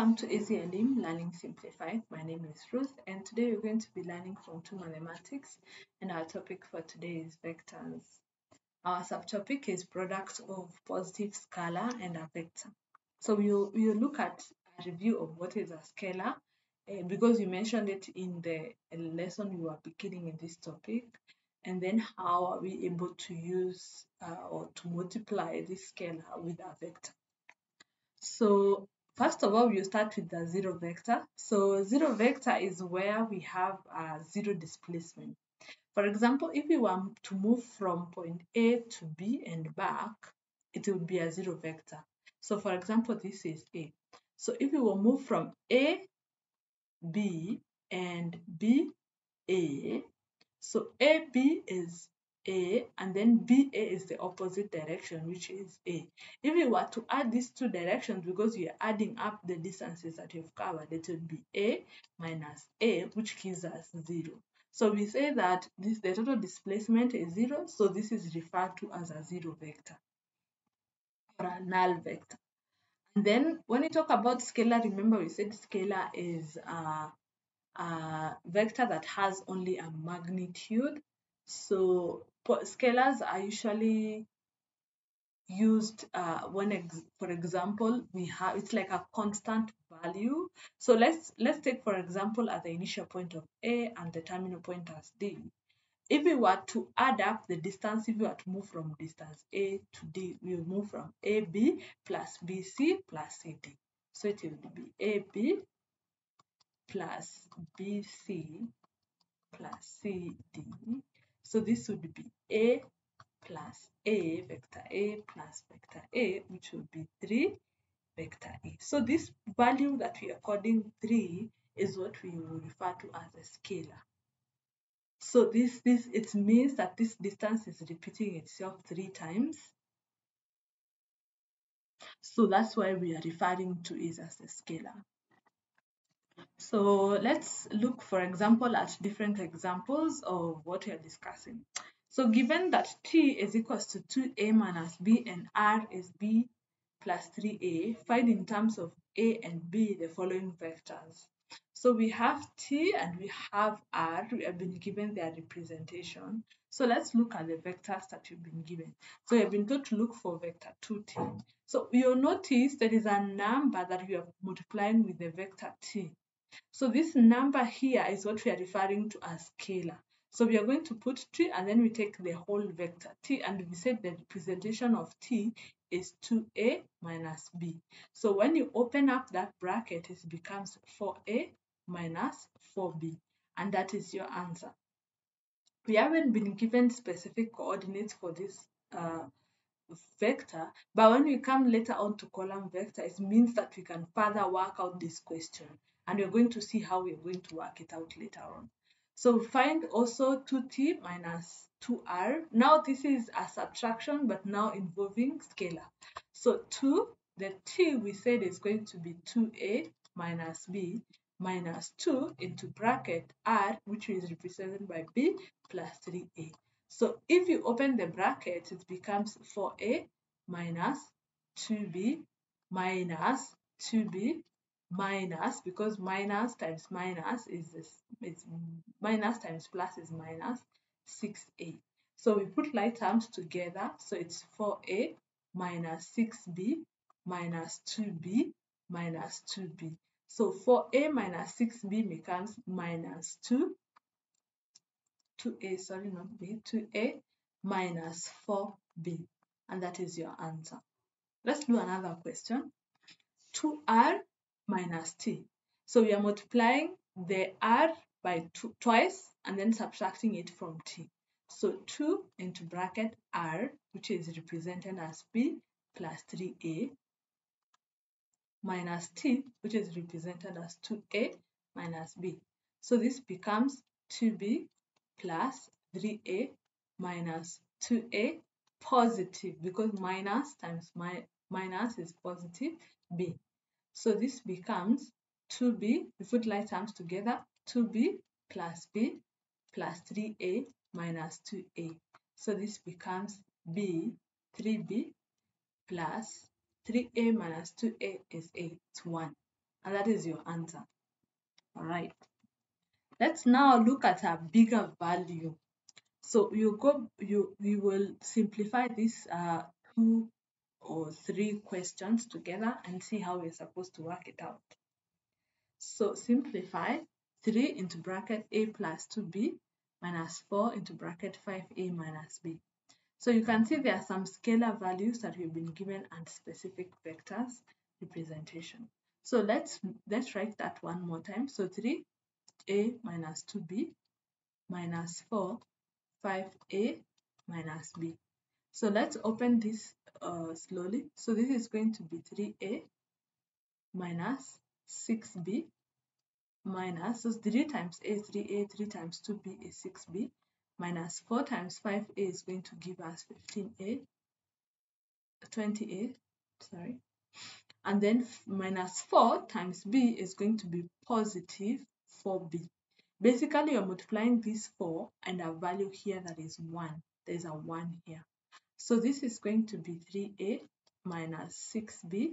Welcome to EasyElimu Learning Simplified. My name is Ruth and today we're going to be learning from 2 Mathematics and our topic for today is vectors. Our subtopic is product of positive scalar and a vector. So we'll, we'll look at a review of what is a scalar uh, because you mentioned it in the lesson you are beginning in this topic and then how are we able to use uh, or to multiply this scalar with a vector. So First of all, you start with the zero vector. So zero vector is where we have a zero displacement. For example, if we want to move from point A to B and back, it will be a zero vector. So for example, this is A. So if we will move from A, B, and B, A, so AB is a and then BA is the opposite direction, which is A. If you were to add these two directions, because you're adding up the distances that you've covered, it would be A minus A, which gives us 0. So we say that this the total displacement is 0, so this is referred to as a zero vector or a null vector. And then when we talk about scalar, remember we said scalar is a, a vector that has only a magnitude. So scalars are usually used uh, when, ex for example, we have it's like a constant value. So let's let's take for example at the initial point of A and the terminal point as D. If we were to add up the distance, if we were to move from distance A to D, we will move from AB plus BC plus CD. So it will be AB plus BC plus CD so this would be A plus A, vector A plus vector A, which would be 3 vector A. So this value that we are calling 3 is what we will refer to as a scalar. So this, this it means that this distance is repeating itself three times. So that's why we are referring to it as a scalar. So let's look, for example, at different examples of what we are discussing. So given that t is equals to 2a minus b and r is b plus 3a, find in terms of a and b the following vectors. So we have t and we have r, we have been given their representation. So let's look at the vectors that we've been given. So we have been told to look for vector 2t. So you'll notice there is a number that we are multiplying with the vector t. So this number here is what we are referring to as scalar. So we are going to put t and then we take the whole vector t and we said the representation of t is 2a minus b. So when you open up that bracket, it becomes 4a minus 4b. And that is your answer. We haven't been given specific coordinates for this uh, vector, but when we come later on to column vector, it means that we can further work out this question and we're going to see how we're going to work it out later on. So find also 2t minus 2r. Now this is a subtraction, but now involving scalar. So 2, the t we said is going to be 2a minus b minus 2 into bracket r, which is represented by b plus 3a. So if you open the bracket, it becomes 4a minus 2b minus 2b minus because minus times minus is this it's minus times plus is minus 6a so we put like terms together so it's 4a minus 6b minus 2b minus 2b so 4a minus 6b becomes minus 2 2a sorry not b 2a minus 4b and that is your answer. Let's do another question. 2r minus t. So we are multiplying the r by two, twice and then subtracting it from t. So 2 into bracket r, which is represented as b plus 3a, minus t, which is represented as 2a minus b. So this becomes 2b plus 3a minus 2a positive because minus times my, minus is positive b. So this becomes 2b, we put like terms together, 2b plus b plus 3a minus 2a. So this becomes b, 3b plus 3a minus 2a is 8, 1. and that is your answer. All right. Let's now look at a bigger value. So you go, you we will simplify this uh, two or three questions together and see how we're supposed to work it out. So simplify 3 into bracket a plus 2b minus 4 into bracket 5a minus b. So you can see there are some scalar values that we've been given and specific vectors representation. So let's let's write that one more time. So 3a minus 2b minus 4 5a minus b. So let's open this uh, slowly. So this is going to be 3a minus 6b minus, so 3 times a is 3a, 3 times 2b is 6b, minus 4 times 5a is going to give us 15a, 20a, sorry, and then minus 4 times b is going to be positive 4b. Basically, you're multiplying this 4 and a value here that is 1. There's a 1 here. So this is going to be 3a minus 6b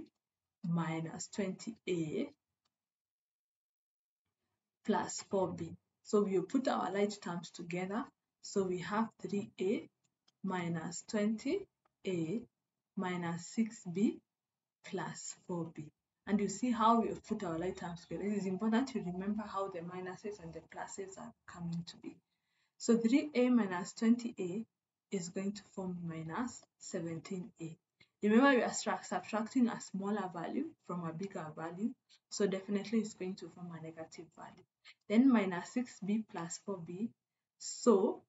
minus 20a plus 4b. So we put our like terms together. So we have 3a minus 20a minus 6b plus 4b. And you see how we put our like terms together. It is important to remember how the minuses and the pluses are coming to be. So 3a minus 20a is going to form minus 17a. Remember, we are subtracting a smaller value from a bigger value, so definitely it's going to form a negative value. Then minus 6b plus 4b. So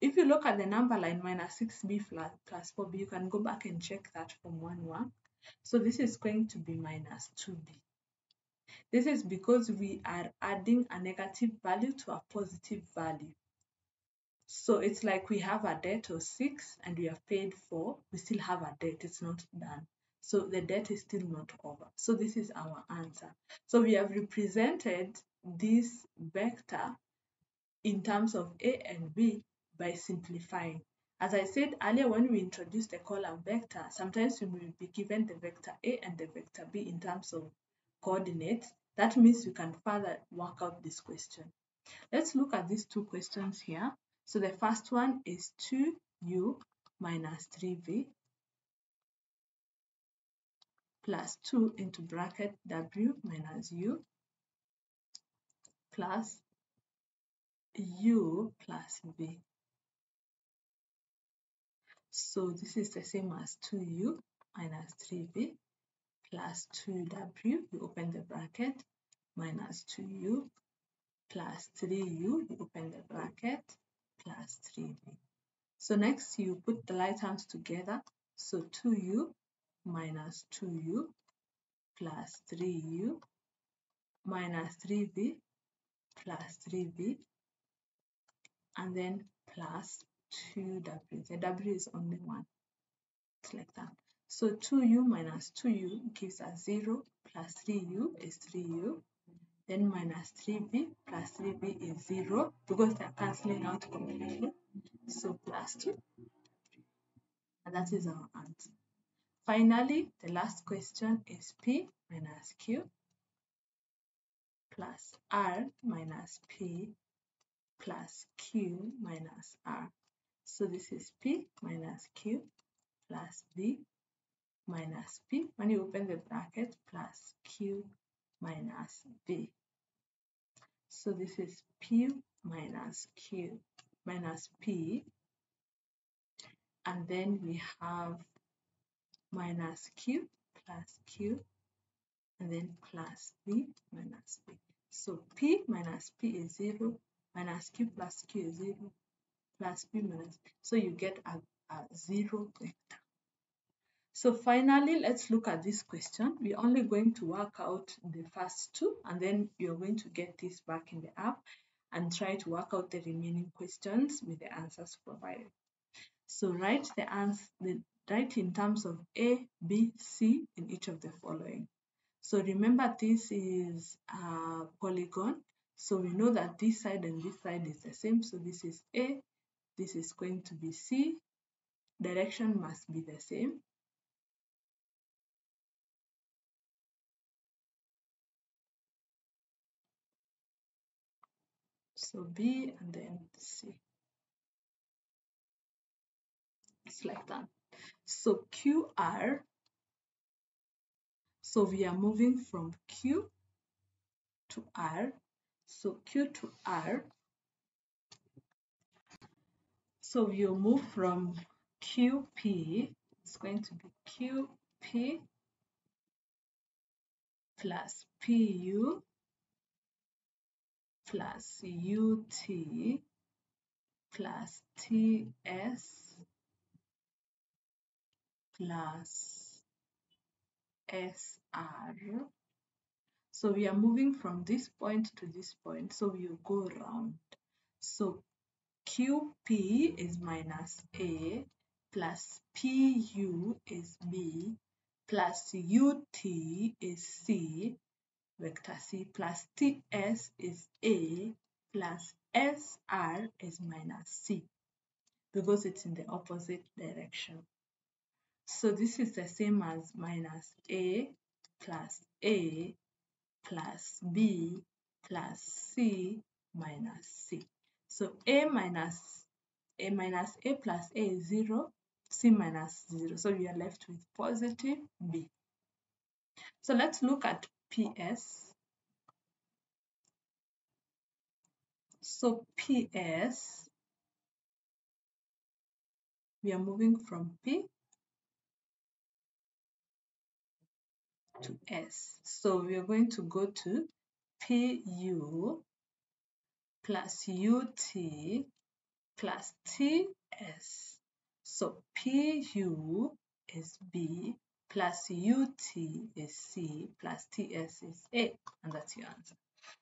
if you look at the number line minus 6b plus 4b, you can go back and check that from 1 1. So this is going to be minus 2b. This is because we are adding a negative value to a positive value. So it's like we have a debt of 6 and we have paid 4. We still have a debt. It's not done. So the debt is still not over. So this is our answer. So we have represented this vector in terms of A and B by simplifying. As I said earlier, when we introduced the column vector, sometimes we will be given the vector A and the vector B in terms of coordinates. That means we can further work out this question. Let's look at these two questions here. So the first one is 2u minus 3v plus 2 into bracket w minus u plus u plus v. So this is the same as 2u minus 3v plus 2w, you open the bracket, minus 2u plus 3u, you open the bracket, plus 3v. So next you put the like terms together. So 2u minus 2u plus 3u minus 3v plus 3v and then plus 2w. The w is only 1. It's like that. So 2u minus 2u gives us 0 plus 3u is 3u. Then minus 3v plus 3v is 0 because they're cancelling out completely. So plus 2. And that is our answer. Finally, the last question is P minus Q plus R minus P plus Q minus R. So this is P minus Q plus b minus P. When you open the bracket, plus Q minus V. So this is P minus Q minus P. And then we have minus q plus q and then plus v minus p. So p minus p is 0, minus q plus q is 0, plus p minus p. So you get a, a 0 vector. So finally, let's look at this question. We're only going to work out the first two, and then you're going to get this back in the app and try to work out the remaining questions with the answers provided. So write the answer, the write in terms of A, B, C in each of the following. So remember this is a polygon. So we know that this side and this side is the same. So this is A, this is going to be C. Direction must be the same. So B and then C. It's like that. So QR, so we are moving from Q to R. So Q to R. So you move from QP, it's going to be QP plus PU plus UT plus TS plus SR. So we are moving from this point to this point, so we will go around. So QP is minus A plus PU is B plus UT is C vector C plus TS is A plus SR is minus C because it's in the opposite direction. So this is the same as minus A plus A plus B plus C minus C. So A minus A minus A plus A is 0, C minus 0. So we are left with positive B. So let's look at PS. So PS, we are moving from P to S. So we are going to go to PU plus UT plus TS. So PU is B plus UT is C plus TS is A, and that's your answer.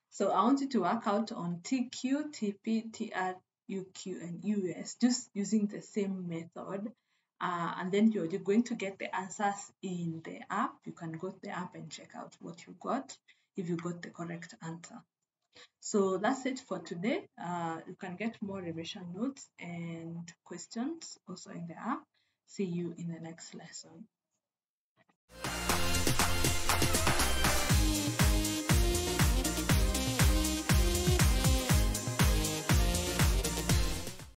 So I want you to work out on TQ, TP, TR, UQ, and US just using the same method. Uh, and then you're, going to get the answers in the app. You can go to the app and check out what you got if you got the correct answer. So that's it for today. Uh, you can get more revision notes and questions also in the app. See you in the next lesson.